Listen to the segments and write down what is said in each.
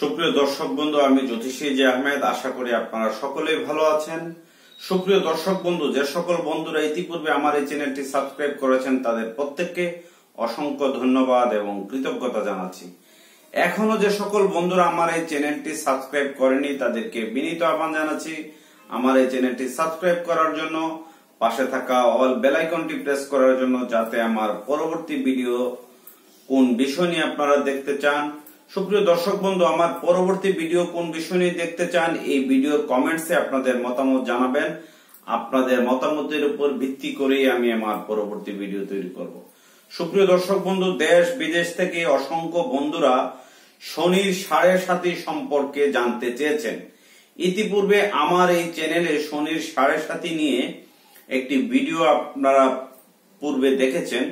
সুপ্রিয় দর্শক বন্ধু, আমি জ্যোতিষী জে আহমেদ। আশা করি আপনারা সকলেই ভালো আছেন। সুপ্রিয় দর্শক বন্ধু, যে সকল বন্ধুরা ইতিপূর্বে আমার এই চ্যানেলটি সাবস্ক্রাইব করেছেন, তাদের প্রত্যেককে অসংখ্য ধন্যবাদ এবং কৃতজ্ঞতা জানাচ্ছি। এখনও যে সকল বন্ধুরা আমার এই চ্যানেলটি সাবস্ক্রাইব করেনি, তাদেরকে বিনীত আহ্বান জানাচ্ছি। আমার এই চ্যানেলটি সাবস্ক্রাইব করার জন্য, পাশে থাকা অল বেলাইকনটি প্রেস করার জন্য, যাতে আমার পরবর্তী ভিডিও কোন বিষয় নিয়ে আপনারা দেখতে চান সুপ্রিয় দর্শক বন্ধু, আমার পরবর্তী ভিডিও কোন বিষয় নিয়ে দেখতে চান, এই ভিডিওর কমেন্টসে আপনাদের মতামত জানাবেন। আপনাদের মতামতের উপর ভিত্তি করেই আমি আমার পরবর্তী ভিডিও তৈরি করব। সুপ্রিয় দর্শক বন্ধু, দেশ বিদেশ থেকে অসংখ্য বন্ধুরা শনির সাড়ে সাথী সম্পর্কে জানতে চেয়েছেন। ইতিপূর্বে আমার এই চ্যানেলে শনির সাড়ে সাথী নিয়ে একটি ভিডিও আপনারা পূর্বে দেখেছেন।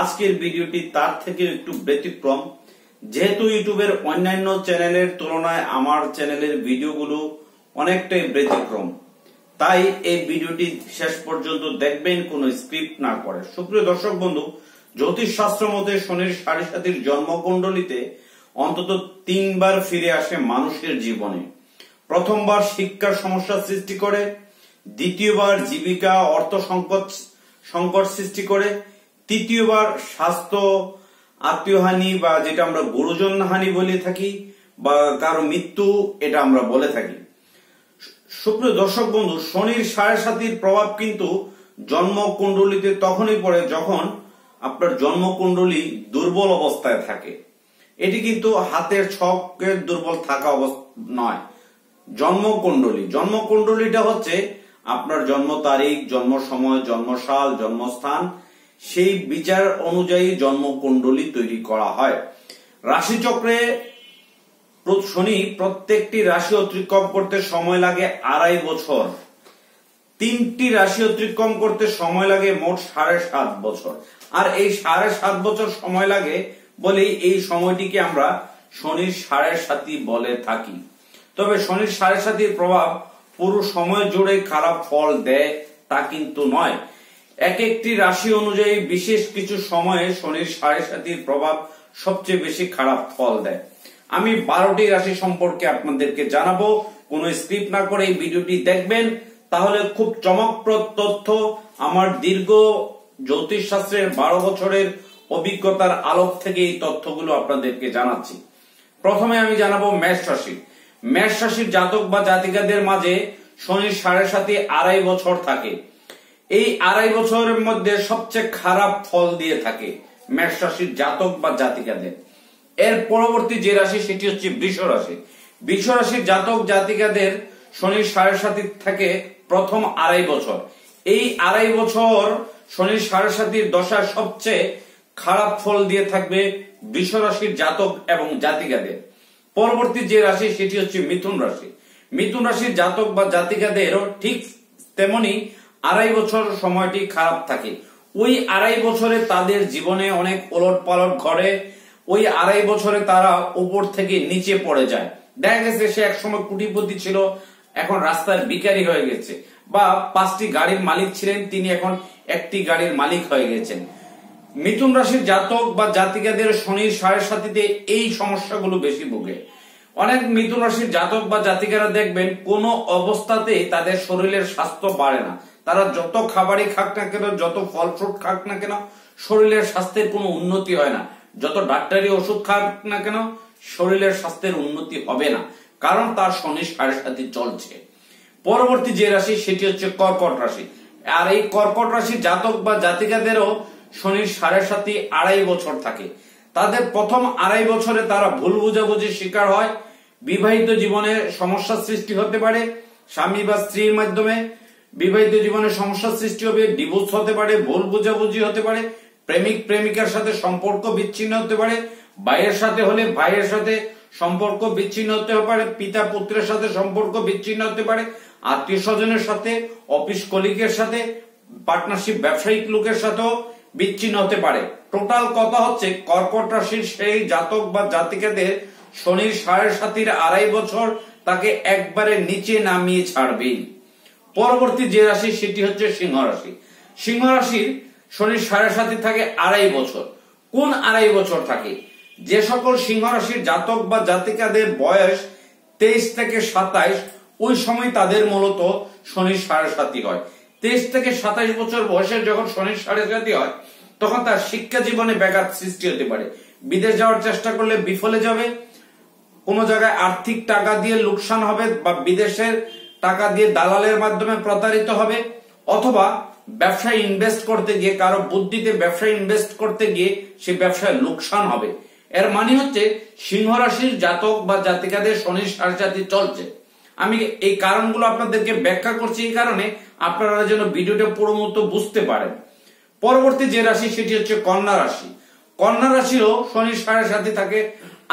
আজকের ভিডিওটি তার থেকে একটু ব্যতিক্রম। যেহেতু ইউটিউবের অন্যান্য চ্যানেলের তুলনায় আমার চ্যানেলের ভিডিওগুলো অনেকটাই ব্যতিক্রম, তাই এই ভিডিওটি শেষ পর্যন্ত দেখবেন, কোন স্ক্রিপ্ট না করে। সুপ্রিয় দর্শক বন্ধু জ্যোতিষ শাস্ত্র মতে শনির সাড়ে সাতির জন্মকুণ্ডলিতে অন্তত তিনবার ফিরে আসে মানুষের জীবনে। প্রথমবার শিক্ষার সমস্যা সৃষ্টি করে, দ্বিতীয়বার জীবিকা অর্থ সংকট সংকট সৃষ্টি করে, তৃতীয়বার স্বাস্থ্য আত্মীয়হানি বা যেটা আমরা গুরুজন হানি বলে থাকি বা কারও মৃত্যু, এটা আমরা বলে থাকি। সুপ্রিয় দর্শক বন্ধু, শনির সাড়ে সাতির প্রভাব কিন্তু জন্মকুণ্ডলিতে তখনই পড়ে যখন আপনার জন্মকুণ্ডলী দুর্বল অবস্থায় থাকে। এটি কিন্তু হাতের ছকের দুর্বল থাকা নয়। জন্মকুণ্ডলী, জন্মকুণ্ডলীটা হচ্ছে আপনার জন্ম তারিখ, জন্ম সময়, জন্মসাল, জন্মস্থান সেই বিচার অনুযায়ী জন্মকুণ্ডলী তৈরি করা হয়। রাশিচক্রে শনি প্রত্যেকটি রাশি অতিক্রম করতে সময় লাগে আড়াই বছর। তিনটি রাশি অতিক্রম করতে সময় লাগে মোট সাড়ে সাত বছর। আর এই সাড়ে সাত বছর সময় লাগে বলেই এই সময়টিকে আমরা শনির সাড়ে সাতি বলে থাকি। তবে শনির সাড়ে সাতির প্রভাব পুরো সময় জুড়ে খারাপ ফল দেয় তা কিন্তু নয়। এক একটি রাশি অনুযায়ী বিশেষ কিছু সময়ে শনির সাড়ে সাতির প্রভাব সবচেয়ে বেশি খারাপ ফল দেয়। আমি বারোটি রাশি সম্পর্কে আপনাদেরকে জানাব। কোন স্ক্রিপ্ট না করে এই ভিডিওটি দেখবেন। তাহলে খুব চমকপ্রদ তথ্য, আমার দীর্ঘ জ্যোতিষ শাস্ত্রের বারো বছরের অভিজ্ঞতার আলোক থেকে এই তথ্যগুলো আপনাদেরকে জানাচ্ছি। প্রথমে আমি জানাব মেষ রাশি। মেষ রাশির জাতক বা জাতিকাদের মাঝে শনির সাড়ে সাথে আড়াই বছর থাকে। এই আড়াই বছরের মধ্যে সবচেয়ে খারাপ ফল দিয়ে থাকে মেষ রাশির জাতক বা জাতিকাদের। এর পরবর্তী যে রাশি, সেটি হচ্ছে বৃষ রাশি। বৃষ রাশির জাতক, জাতিকাদের শনির সাড়ে সাথী থাকে প্রথম আড়াই বছর। এই আড়াই বছর শনির সাড়ে সাতির দশা সবচেয়ে খারাপ ফল দিয়ে থাকবে বৃষ রাশির জাতক এবং জাতিকাদের। পরবর্তী যে রাশি, সেটি হচ্ছে মিথুন রাশি। মিথুন রাশির জাতক বা জাতিকাদেরও ঠিক তেমনি আড়াই বছর সময়টি খারাপ থাকে। ওই আড়াই বছরে তাদের জীবনে অনেক ওলট পালট ঘটে। ওই আড়াই বছরে তারা উপর থেকে নিচে পড়ে যায়। দেখা গেছে সে একসময় কুটিপতি ছিল, এখন রাস্তার বিকারি হয়ে গেছে বা পাঁচটি গাড়ির মালিক ছিলেন, তিনি এখন একটি গাড়ির মালিক হয়ে গেছেন। মিথুন রাশির জাতক বা জাতিকাদের শনির সাড়ে সাথীতে এই সমস্যাগুলো বেশি ভোগে। অনেক মিথুন রাশির জাতক বা জাতিকারা দেখবেন, কোনো অবস্থাতেই তাদের শরীরের স্বাস্থ্য বাড়ে না। তারা যত খাবারই খাক না কেন, যত ফল ফ্রুট খাক না কেন, শরীরের স্বাস্থ্যের কোনো উন্নতি হয় না। যত ডাক্তারি ওষুধ খাক না কেন, শরীরের স্বাস্থ্যের উন্নতি হবে না। কারণ তার শনি সাড়ে সাথে চলছে। পরবর্তী যে রাশি, সেটি হচ্ছে কর্কট রাশি। আর এই কর্কট রাশি জাতক বা জাতিকাদেরও শনির সাড়ে সাথে আড়াই বছর থাকে। তাদের প্রথম আড়াই বছরে তারা ভুল বুঝাবুঝির শিকার হয়। বিবাহিত জীবনে সমস্যার সৃষ্টি হতে পারে। স্বামী বা স্ত্রীর মাধ্যমে বিবাহিত জীবনে সমস্যার সৃষ্টি হবে ডিভোর্স হতে পারে, ভুল বুঝাবুঝি হতে পারে, প্রেমিক, প্রেমিকার সাথে সম্পর্ক বিচ্ছিন্ন হতে পারে, ভাইয়ের সাথে হলে ভাইয়ের সাথে সম্পর্ক বিচ্ছিন্ন হতে পারে, পিতা পুত্রের সাথে সম্পর্ক বিচ্ছিন্ন হতে পারে, আত্মীয় স্বজনের সাথে অফিস কলিগের সাথে পার্টনারশিপ ব্যবসায়িক লোকের সাথেও বিচ্ছিন্ন হতে পারে। টোটাল কথা হচ্ছে, কর্কট রাশির সেই জাতক বা জাতিকাদের শনির সাড়ে সাতির আড়াই বছর তাকে একবারে নিচে নামিয়ে ছাড়বেই। পরবর্তী যে রাশি সেটি হচ্ছে সিংহ রাশি। সিংহ রাশির শনির সাড়ে সাতি থাকে আড়াই বছর। কোন আড়াই বছর থাকে? যে সকল সিংহ রাশির জাতক বা জাতিকাদের বয়স তেইশ থেকে সাতাইশ, ওই সময় তাদের মূলত শনির সাড়ে সাথী হয়। তেইশ থেকে সাতাইশ বছর বয়সে যখন শনির সাড়ে সাথী হয়, তখন তার শিক্ষা জীবনে ব্যাঘাত সৃষ্টি হতে পারে। বিদেশ যাওয়ার চেষ্টা করলে বিফলে যাবে, কোনো জায়গায় আর্থিক টাকা দিয়ে লোকসান হবে বা বিদেশের টাকা দিয়ে দালালের মাধ্যমে প্রতারিত হবে, অথবা ব্যবসায় ইনভেস্ট করতে গিয়ে, কারও বুদ্ধিতে ব্যবসায় ইনভেস্ট করতে গিয়ে সে ব্যবসায় লোকসান হবে। এর মানে হচ্ছে, সিংহ রাশির জাতক বা জাতিকাদের শনির সারসাথী চলছে। আমি এই কারণগুলো আপনাদেরকে ব্যাখ্যা করছি, এই কারণে আপনারা যেন ভিডিওটা পুরো মতো বুঝতে পারেন। পরবর্তী যে রাশি, সেটি হচ্ছে কন্যা রাশি। কন্যা রাশিরও শনির সাড়ে সাথে থাকে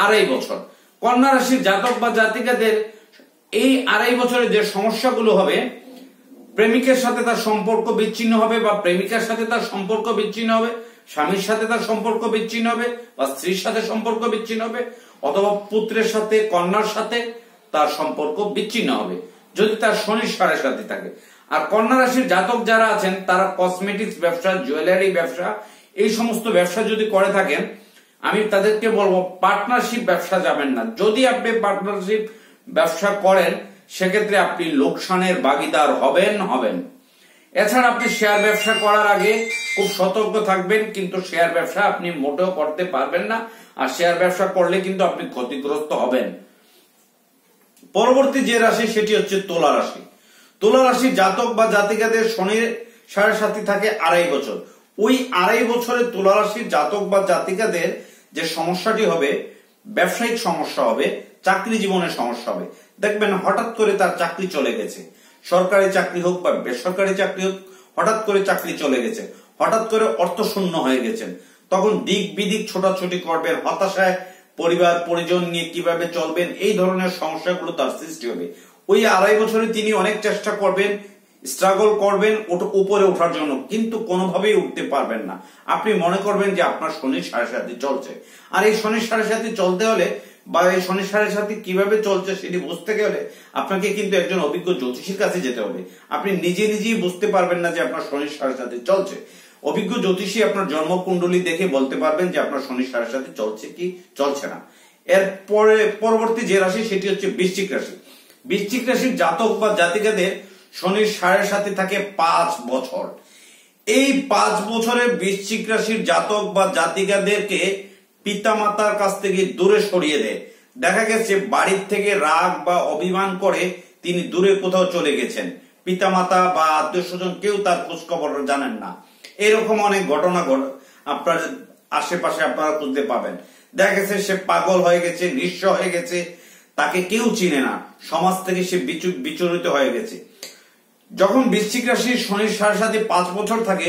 আড়াই বছর। কন্যা রাশির জাতক বা জাতিকাদের এই আড়াই বছরে যে সমস্যাগুলো হবে, প্রেমিকের সাথে তার সম্পর্ক বিচ্ছিন্ন হবে বা প্রেমিকার সাথে তার সম্পর্ক বিচ্ছিন্ন হবে, স্বামীর সাথে তার সম্পর্ক বিচ্ছিন্ন হবে বা স্ত্রীর সাথে সম্পর্ক বিচ্ছিন্ন হবে অথবা পুত্রের সাথে, কন্যার সাথে তার সম্পর্ক বিচ্ছিন্ন হবে, যদি তার শনির সাড়ে সাথে থাকে। আর কন্যা রাশির জাতক যারা আছেন, তারা কসমেটিক্স ব্যবসা, জুয়েলারি ব্যবসা, এই সমস্ত ব্যবসা যদি করে থাকেন, আমি তাদেরকে বলব, পার্টনারশিপ ব্যবসা যাবেন না। যদি আপনি পার্টনারশিপ ব্যবসা করেন, সেক্ষেত্রে আপনি লোকসানের ভাগিদার হবেন হবেন। এছাড়া আপনি শেয়ার ব্যবসা করার আগে খুব সতর্ক থাকবেন, কিন্তু শেয়ার ব্যবসা আপনি মোটেও করতে পারবেন না, আর শেয়ার ব্যবসা করলে কিন্তু আপনি ক্ষতিগ্রস্ত হবেন। পরবর্তী যে রাশি, সেটি হচ্ছে তোলা রাশি। তুলা রাশি জাতক বা জাতিকাদের শনির সাড়ে সাথী থাকে আড়াই বছর। ওই আড়াই বছরে তুলা রাশির জাতক বা জাতিকাদের যে সমস্যাটি হবে, ব্যবসায়িক সমস্যা হবে চাকরি জীবনের সমস্যা হবে। দেখবেন হঠাৎ করে তার চাকরি চলে গেছে। সরকারি চাকরি হোক বা বেসরকারি চাকরি হোক, হঠাৎ করে চাকরি চলে গেছে। হঠাৎ করে অর্থ শূন্য হয়ে গেছেন। তখন দিক বিদিক ছোটাছুটি করবেন হতাশায় পরিবার, পরিজন নিয়ে কীভাবে চলবেন, এই ধরনের সমস্যাগুলো তার সৃষ্টি হবে। ওই আড়াই বছরে তিনি অনেক চেষ্টা করবেন স্ট্রাগল করবেন উপরে ওঠার জন্য, কিন্তু কোনোভাবেই উঠতে পারবেন না। আপনি মনে করবেন যে আপনার শনির সাড়ে সাথে চলছে। আর এই শনির সাড়ে সাথে চলতে হলে বা এই সাড়ে সাথে কীভাবে চলছে সেটি বুঝতে গেলে আপনাকে কিন্তু একজন অভিজ্ঞ জ্যোতিষীর কাছে যেতে হবে। আপনি নিজে নিজেই বুঝতে পারবেন না যে আপনার সাড়ে সাথে চলছে। অভিজ্ঞ জ্যোতিষী আপনার জন্মকুণ্ডলী দেখে বলতে পারবেন যে আপনার সাড়ে সাথে চলছে কি, চলছে না। এরপরে পরবর্তী যে রাশি সেটি হচ্ছে বৃশ্চিক রাশি। বৃশ্চিক রাশির জাতক বা জাতিকাদের শনির সাড়ে সাথে থাকে পাঁচ বছর। এই পাঁচ বছরে বৃশ্চিক রাশির জাতক বা জাতিকাদেরকে পিতা মাতার কাছ থেকে দূরে সরিয়ে দেয়। দেখা গেছে বাড়ির থেকে রাগ বা অভিমান করে তিনি দূরে কোথাও চলে গেছেন। পিতা মাতা বা আত্মীয় স্বজন কেউ তার খোঁজ খবর জানেন না। এরকম অনেক ঘটনা আপনার আশেপাশে আপনারা খুঁজতে পাবেন। দেখা গেছে সে পাগল হয়ে গেছে, নিঃস্ব হয়ে গেছে, তাকে কেউ চিনে না। সমাজ থেকে সে বিচলিত হয়ে গেছে। যখন বৃশ্চিক রাশির শনির সাড়ে সাথে পাঁচ বছর থাকে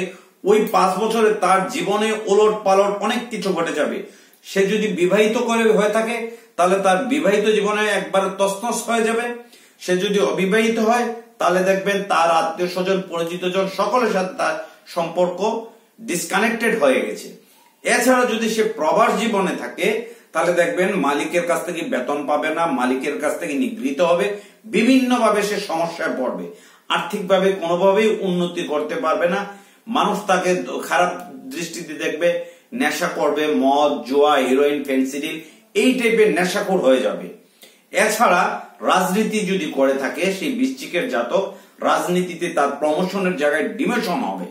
ওই পাঁচ বছরে তার জীবনে ওলট পালট অনেক কিছু ঘটে যাবে। সে যদি বিবাহিত করে হয়ে থাকে, তাহলে তার বিবাহিত জীবনে একবার তসনস হয়ে যাবে। সে যদি অবিবাহিত হয়, তাহলে দেখবেন তার আত্মীয় স্বজন পরিচিত জন সকলের সাথে তার সম্পর্ক ডিসকানেক্টেড হয়ে গেছে। এছাড়া যদি সে প্রবাস জীবনে থাকে, তাহলে দেখবেন মালিকের কাছ থেকে বেতন পাবে না, মালিকের কাছ থেকে নিগৃহীত হবে, বিভিন্নভাবে সে সমস্যায় পড়বে। আর্থিকভাবে কোনোভাবেই উন্নতি করতে পারবে না মানুষ তাকে খারাপ দৃষ্টিতে দেখবে নেশা করবে মদ, জোয়া হিরোইন ফেন্সিডিল এই টাইপের নেশাখোর হয়ে যাবে। এছাড়া রাজনীতি যদি করে থাকে, সেই বৃশ্চিকের জাতক রাজনীতিতে তার প্রমোশনের জায়গায় ডিমেশন হবে।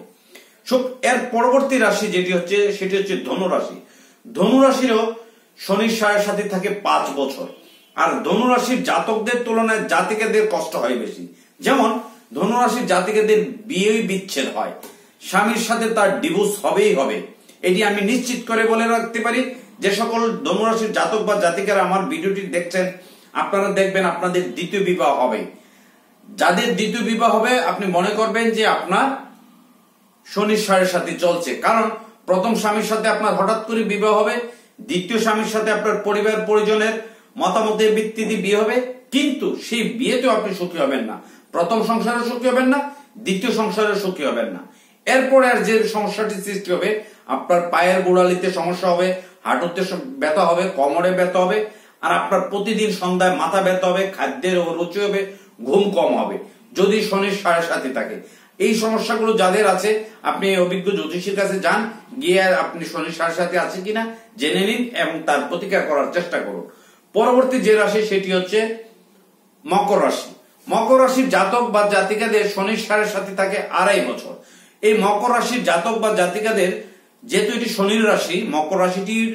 এর পরবর্তী রাশি যেটি হচ্ছে, সেটি হচ্ছে ধনুরাশি। ধনুরাশিরও শনির সাড়ে সাথে থাকে পাঁচ বছর। আর ধনুরাশির জাতকদের তুলনায় জাতিকাদের কষ্ট হয় বেশি। যেমন, ধনুরাশির জাতিকাদের বিয়ে বিচ্ছেদ হয়। স্বামীর সাথে তার ডিভোর্স হবেই হবে। এটি আমি নিশ্চিত করে বলে রাখতে পারি, যে সকল ধনুরাশির জাতক বা জাতিকারা আমার ভিডিওটি দেখছেন, আপনারা দেখবেন আপনাদের দ্বিতীয় বিবাহ হবে। যাদের দ্বিতীয় বিবাহ হবে, আপনি মনে করবেন যে আপনার শনির সাড়ে সাথে চলছে। কারণ প্রথম স্বামীর সাথে আপনার হঠাৎ করে বিবাহ হবে, দ্বিতীয় স্বামীর সাথে আপনার পরিবার পরিজনের মতামতের ভিত্তিতে বিয়ে হবে। কিন্তু সেই বিয়েতেও আপনি সুখী হবেন না। প্রথম সংসারে সুখী হবেন না, দ্বিতীয় সংসারে সুখী হবেন না। এরপরে আর যে সমস্যাটি সৃষ্টি হবে, আপনার পায়ের গোড়ালিতে সমস্যা হবে, হাঁটুতে ব্যথা হবে, কোমরে ব্যথা হবে, আর আপনার প্রতিদিন সন্ধ্যায় মাথা ব্যথা হবে, খাদ্যের রুচি হবে, ঘুম কম হবে, যদি শনির সাড়ে সাথে থাকে। এই সমস্যাগুলো যাদের আছে, আপনি অভিজ্ঞ জ্যোতিষীর কাছে যান, গিয়ে আপনি শনির সাড়ে সাথে আছে কিনা জেনে নিন এবং তার প্রতিকার করার চেষ্টা করুন। পরবর্তী যে রাশি, সেটি হচ্ছে মকর রাশি। মকর রাশির জাতক বা জাতিকাদের শনির সাড়ে সাথে থাকে আড়াই বছর। এই মকর রাশির জাতক বা জাতিকাদের, যেহেতু এটি শনির রাশি, মকর রাশিটির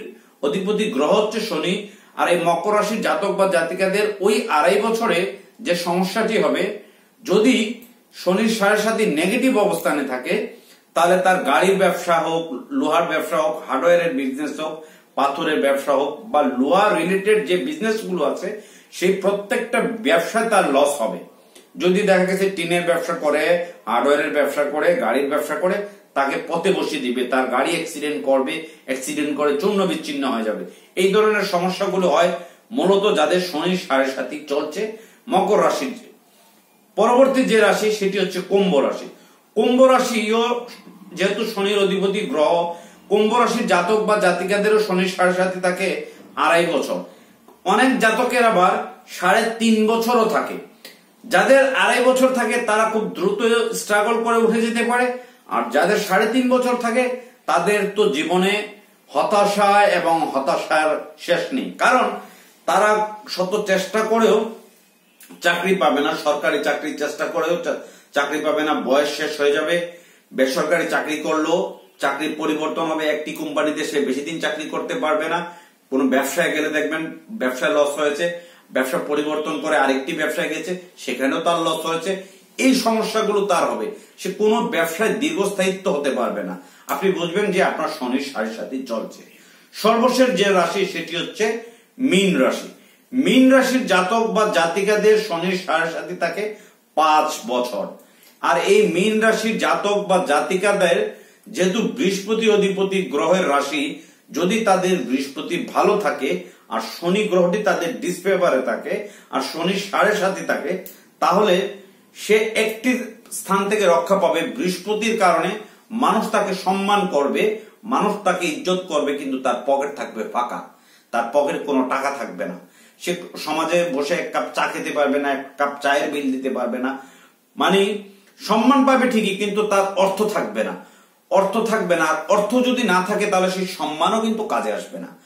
অধিপতি গ্রহ হচ্ছে শনি, আর এই মকর রাশির জাতক বা জাতিকাদের ওই আড়াই বছরে যে সমস্যাটি হবে, যদি শনির সাড়ে সাথে নেগেটিভ অবস্থানে থাকে, তাহলে তার গাড়ির ব্যবসা হোক, লোহার ব্যবসা হোক, হার্ডওয়্যারের বিজনেস হোক, পাথরের ব্যবসা হোক, বা লোহা রিলেটেড যে বিজনেসগুলো আছে, সেই প্রত্যেকটা ব্যবসায় তার লস হবে। যদি দেখা গেছে টিনের ব্যবসা করে, হার্ডওয়্যারের ব্যবসা করে, গাড়ির ব্যবসা করে, তাকে পথে বসিয়ে দিবে। তার গাড়ি অ্যাক্সিডেন্ট করবে অ্যাক্সিডেন্ট করে চূর্ণ বিচ্ছিন্ন হয়ে যাবে। এই ধরনের সমস্যাগুলো হয় মূলত যাদের শনি সাড়ে সাথী চলছে, মকর রাশির পরবর্তী যে রাশি, সেটি হচ্ছে কুম্ভ রাশি। কুম্ভ রাশিও যেহেতু শনির অধিপতি গ্রহ, কুম্ভ রাশির জাতক বা জাতিকাদেরও শনির সাড়ে সাথে থাকে আড়াই বছর। অনেক জাতকের আবার সাড়ে তিন বছরও থাকে। যাদের আড়াই বছর থাকে, তারা খুব দ্রুত স্ট্রাগল করে উঠে যেতে পারে। আর যাদের সাড়ে তিন বছর থাকে, তাদের তো জীবনে হতাশা এবং হতাশার শেষ নেই। কারণ তারা শত চেষ্টা করেও চাকরি পাবে না, সরকারি চাকরির চেষ্টা করেও চাকরি পাবে না, বয়স শেষ হয়ে যাবে, বেসরকারি চাকরি করলেও চাকরির পরিবর্তন হবে, একটি কোম্পানিতে সে বেশি দিন চাকরি করতে পারবে না। কোনো ব্যবসায় গেলে দেখবেন, ব্যবসায় লস হয়েছে। ব্যবসা পরিবর্তন করে আরেকটি ব্যবসায় গেছে, সেখানেও তার লস হয়েছে। এই সমস্যাগুলো তার হবে। সে কোনো ব্যবসায় দীর্ঘস্থায়িত্ব হতে পারবে না। আপনি বুঝবেন যে আপনার শনির সাড়ে সাথে চলছে। সর্বশেষ যে রাশি, সেটি হচ্ছে মীন রাশি। মীন রাশির জাতক বা জাতিকাদের শনির সাড়ে সাথে থাকে পাঁচ বছর। আর এই মীন রাশির জাতক বা জাতিকাদের, যেহেতু বৃহস্পতি অধিপতি গ্রহের রাশি, যদি তাদের বৃহস্পতি ভালো থাকে আর শনি গ্রহটি তাদের ডিসফেভারে থাকে, আর শনি সাড়ে সাথে থাকে, তাহলে সে একটি স্থান থেকে রক্ষা পাবে বৃহস্পতির কারণে। মানুষ তাকে সম্মান করবে, মানুষ তাকে ইজ্জত করবে, কিন্তু তার পকেট থাকবে ফাঁকা। তার পকেটে কোনো টাকা থাকবে না। সে সমাজে বসে এক কাপ চা খেতে পারবে না, এক কাপ চায়ের বিল দিতে পারবে না। মানে সম্মান পাবে ঠিকই, কিন্তু তার অর্থ থাকবে না। অর্থ থাকবে না। আর অর্থ যদি না থাকে, তাহলে সেই সম্মানও কিন্তু কাজে আসবে না।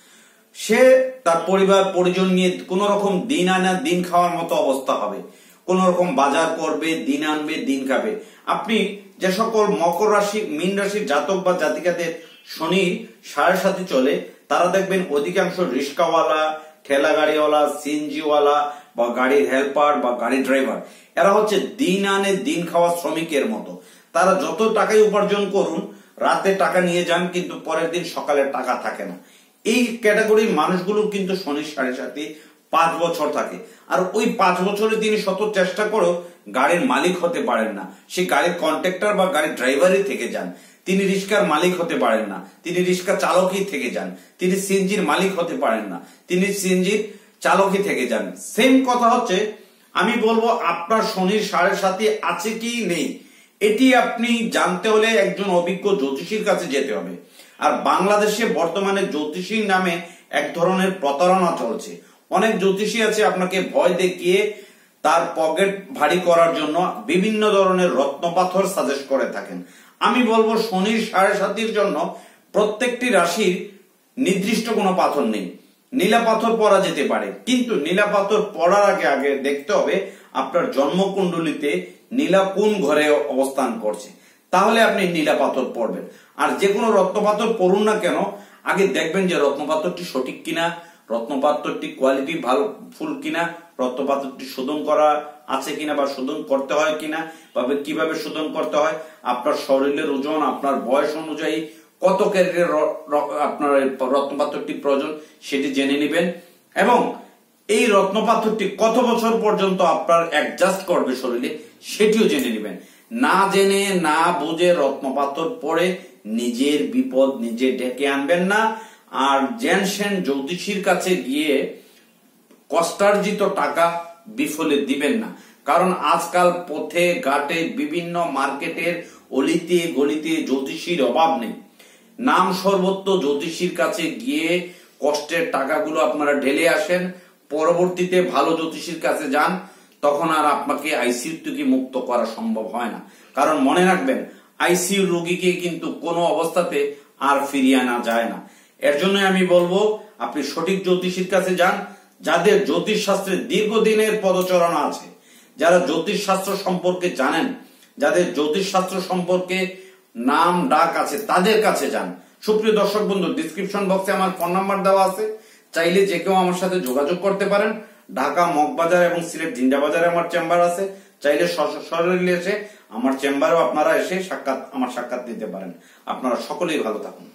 সে তার পরিবার, পরিজন নিয়ে কোন রকম দিন আনা, দিন খাওয়ার মতো অবস্থা হবে। কোন রকম বাজার করবে, দিন আনবে, দিন খাবে। আপনি যে সকল মকর রাশি, মীন রাশির জাতক বা জাতিকাদের শনি সাড়ে সাথে চলে, তারা দেখবেন অধিকাংশ রিস্কাওয়ালা ঠেলা গাড়িওয়ালা সিএনজিওয়ালা বা গাড়ির হেল্পার বা গাড়ি ড্রাইভার। এরা হচ্ছে দিন আনে, দিন খাওয়া শ্রমিকের মতো। তারা যত টাকাই উপার্জন করুন, রাতে টাকা নিয়ে যান, কিন্তু পরের দিন সকালে টাকা থাকে না। এই ক্যাটাগরির মানুষগুলো কিন্তু শনির সাড়ে সাথে পাঁচ বছর থাকে। আর ওই পাঁচ বছরে তিনি শত চেষ্টা করেও গাড়ির মালিক হতে পারেন না। সে গাড়ির কন্ট্রাক্টর বা গাড়ির ড্রাইভারই থেকে যান। তিনি রিক্সার মালিক হতে পারেন না। তিনি রিক্সা চালকই থেকে যান। তিনি সিএনজির মালিক হতে পারেন না। তিনি সিএনজির চালকই থেকে যান। সেম কথা হচ্ছে, আমি বলব আপনার শনির সাড়ে সাথে আছে কি নেই? এটি আপনি জানতে হলে একজন অভিজ্ঞ জ্যোতিষীর কাছে যেতে হবে। আর বাংলাদেশে বর্তমানে জ্যোতিষীর নামে এক ধরনের প্রতারণা চলছে। অনেক জ্যোতিষী আছে আপনাকে ভয় দেখিয়ে তার পকেট ভারী করার জন্য বিভিন্ন ধরনের রত্নপাথর সাজেস্ট করে থাকেন। আমি বলব শনির সাড়ে সাতির জন্য প্রত্যেকটি রাশির নির্দিষ্ট কোনো পাথর নেই। নীলা পাথর পরা যেতে পারে, কিন্তু নীলা পাথর পড়ার আগে আগে দেখতে হবে আপনার জন্মকুণ্ডলিতে নীলা কোন ঘরে অবস্থান করছে। তাহলে আপনি নীলা পাথর পড়বেন আর যে কোনো রত্নপাথর পড়ুন না কেন, আগে দেখবেন যে রত্নপাথরটি সঠিক কিনা রত্নপাথরটি কোয়ালিটি ভালো, ফুল কিনা রত্নপাথরটি শোধন করা আছে কিনা বা শোধন করতে হয় কিনা, বা কীভাবে শোধন করতে হয়, আপনার শরীরের ওজন, আপনার বয়স অনুযায়ী কত ক্যারেটের আপনার এই রত্নপাথরটি প্রয়োজন সেটি জেনে নেবেন। এবং এই রত্নপাথরটি কত বছর পর্যন্ত আপনার অ্যাডজাস্ট করবে শরীরে, সেটিও জেনে নেবেন। না জেনে, না বুঝে রত্নপাথর পরে নিজের বিপদ নিজে ডেকে আনবেন না। আর জেনসেন জ্যোতিষীর কাছে গিয়ে কষ্টার্জিত টাকা বিফলে দিবেন না। কারণ আজকাল পথে, ঘাটে, বিভিন্ন মার্কেটের অলিতে গলিতে জ্যোতিষীর অভাব নেই। নাম সর্বত্র জ্যোতিষীর কাছে গিয়ে কষ্টের টাকাগুলো আপনারা ঢেলে আসেন। পরবর্তীতে ভালো জ্যোতিষীর কাছে যান। তখন আর আপনাকে আইসিইউ থেকে মুক্ত করা সম্ভব হয় না। কারণ মনে রাখবেন আইসিইউ রোগীকে কিন্তু কোনো অবস্থাতে আর ফিরিয়ে আনা যায় না। এর জন্য আমি বলব, আপনি সঠিক জ্যোতিষীর কাছে যান। যাদের জ্যোতিষ শাস্ত্রে দীর্ঘদিনের পদচরণা আছে, যারা জ্যোতিষ শাস্ত্র সম্পর্কে জানেন, যাদের জ্যোতিষ শাস্ত্র সম্পর্কে নাম, ডাক আছে, তাদের কাছে যান। সুপ্রিয় দর্শক বন্ধু ডিসক্রিপশন বক্সে আমার ফোন নাম্বার দেওয়া আছে। চাইলে যে কেউ আমার সাথে যোগাযোগ করতে পারেন। ঢাকা, মগবাজার এবং সিলেট জিন্দাবাজারে আমার চেম্বার আছে। চাইলে সরাসরি এসে আমার চেম্বারেও আপনারা এসে সাক্ষাৎ আমার সাক্ষাৎ দিতে পারেন। আপনারা সকলেই ভালো থাকুন।